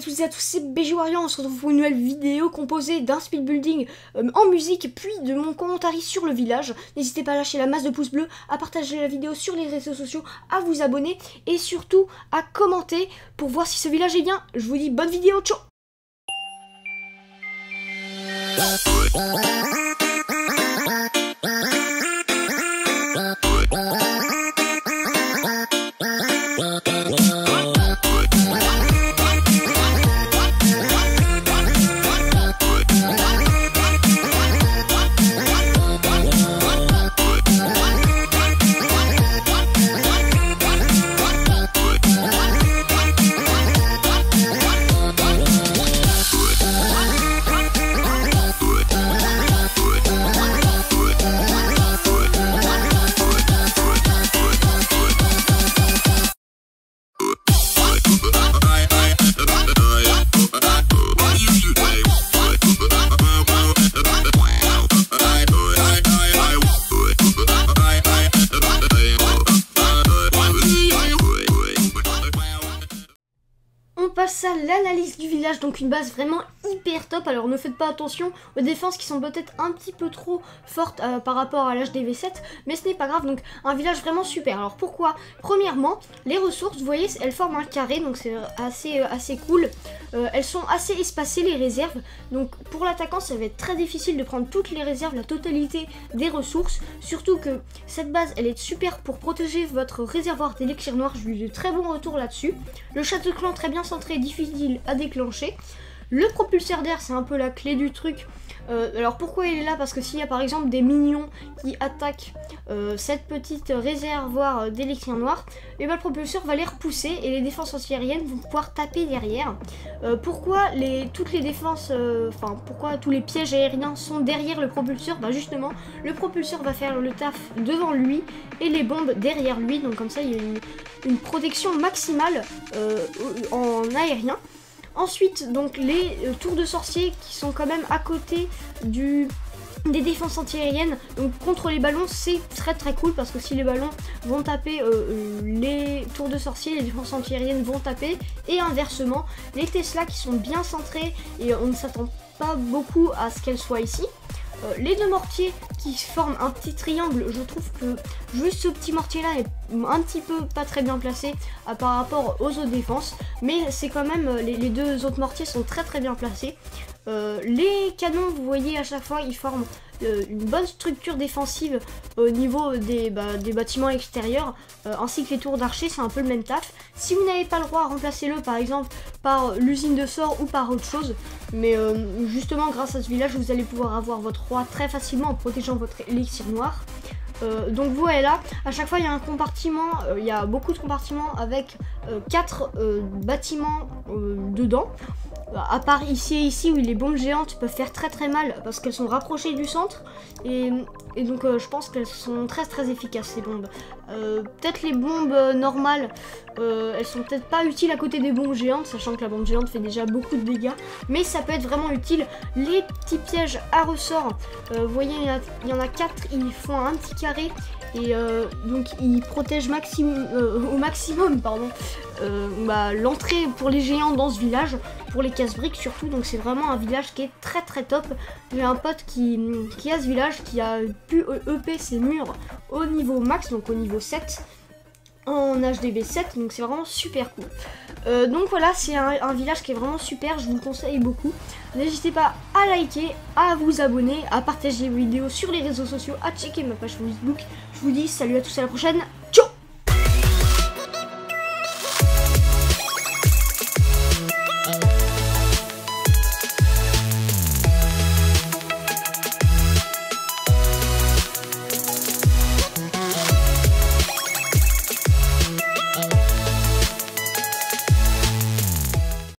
toutes et à tous, c'est BG on se retrouve pour une nouvelle vidéo composée d'un speed building euh, en musique, puis de mon commentaire sur le village. N'hésitez pas à lâcher la masse de pouces bleus, à partager la vidéo sur les réseaux sociaux, à vous abonner et surtout à commenter pour voir si ce village est bien. Je vous dis bonne vidéo, ciao L'analyse du village, donc une base vraiment hyper top. Alors ne faites pas attention aux défenses qui sont peut-être un petit peu trop fortes euh, par rapport à l'HDV7, mais ce n'est pas grave, donc un village vraiment super. Alors pourquoi? Premièrement, les ressources, vous voyez, elles forment un carré, donc c'est assez, euh, assez cool. Euh, elles sont assez espacées, les réserves, donc pour l'attaquant, ça va être très difficile de prendre toutes les réserves, la totalité des ressources. Surtout que cette base, elle est super pour protéger votre réservoir d'élixir noir, je lui ai de très bons retours là-dessus. Le château clan très bien centré, difficile à déclencher. Le propulseur d'air, c'est un peu la clé du truc. Euh, alors pourquoi il est là? Parce que s'il y a par exemple des minions qui attaquent euh, cette petite réservoir d'élixir noir, et ben le propulseur va les repousser et les défenses antiaériennes vont pouvoir taper derrière. Euh, pourquoi toutes les défenses, enfin pourquoi tous les pièges aériens sont derrière le propulseur? Bah justement, le propulseur va faire le taf devant lui et les bombes derrière lui, donc comme ça il y a une protection maximale en aérien. Ensuite, donc les euh, tours de sorcier qui sont quand même à côté des défenses antiaériennes. Donc contre les ballons c'est très très cool parce que si les ballons vont taper euh, euh, les tours de sorcier les défenses antiaériennes vont taper. Et inversement les Tesla qui sont bien centrés et on ne s'attend pas beaucoup à ce qu'elles soient ici les deux mortiers qui forment un petit triangle, je trouve que juste ce petit mortier là est un petit peu pas très bien placé euh, par rapport aux autres défenses, mais c'est quand même, euh, les, deux autres mortiers sont très très bien placés. Les canons, vous voyez à chaque fois, ils forment une bonne structure défensive au niveau des, bah, bâtiments extérieurs, ainsi que les tours d'archer, c'est un peu le même taf. Si vous n'avez pas le droit, remplacez-le par exemple par l'usine de sort ou par autre chose. Mais justement, grâce à ce village, vous allez pouvoir avoir votre roi très facilement en protégeant votre élixir noir. Euh, donc vous voyez là, à chaque fois il y a un compartiment, euh, il y a beaucoup de compartiments avec 4 euh, bâtiments dedans. À part ici et ici où les bombes géantes peuvent faire très très mal parce qu'elles sont rapprochées du centre. Et, donc je pense qu'elles sont très très efficaces ces bombes. peut-être les bombes normales, elles sont peut-être pas utiles à côté des bombes géantes, sachant que la bombe géante fait déjà beaucoup de dégâts, mais ça peut être vraiment utile. Les petits pièges à ressort, vous voyez il y, en a 4, ils font un petit carré et euh, donc ils protègent euh, au maximum pardon euh, bah, l'entrée pour les géants dans ce village, pour les casse-briques surtout, donc c'est vraiment un village qui est très très top. J'ai un pote qui, qui a ce village, qui a EP ses murs au niveau max, donc au niveau 7 en HDV 7 donc c'est vraiment super cool. Donc voilà c'est un, village qui est vraiment super je vous le conseille beaucoup. N'hésitez pas à liker à vous abonner à partager les vidéos sur les réseaux sociaux à checker ma page Facebook. Je vous dis salut à tous à la prochaine